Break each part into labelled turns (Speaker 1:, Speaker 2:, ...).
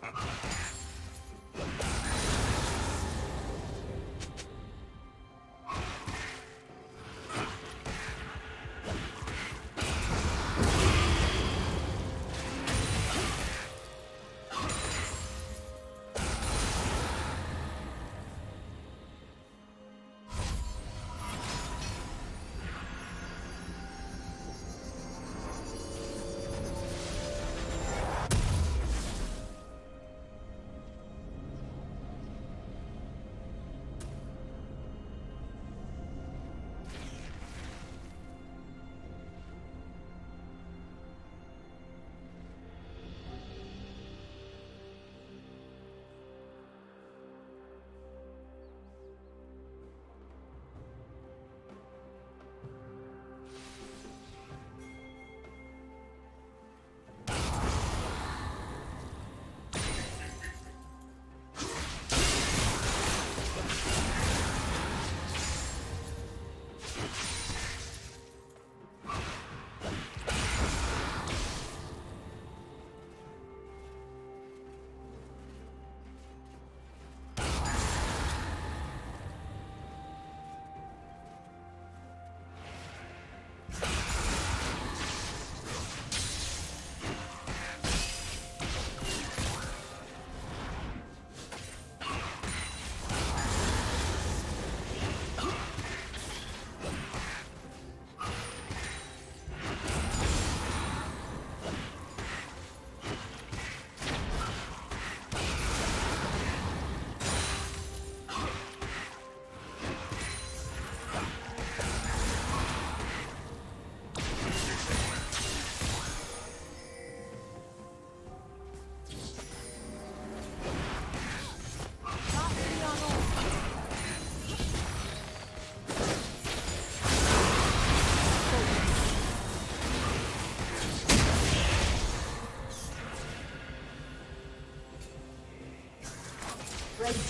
Speaker 1: Thank you.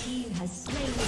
Speaker 1: Team has slain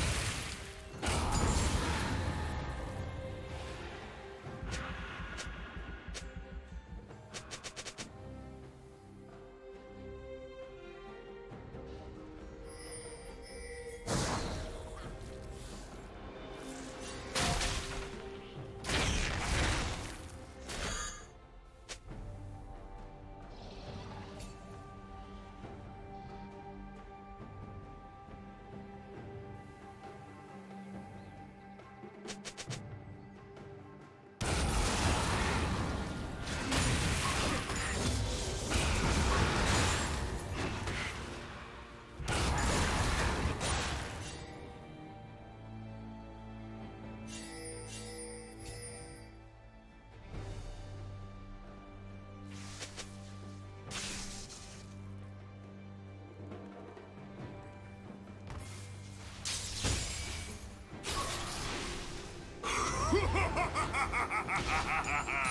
Speaker 1: Blue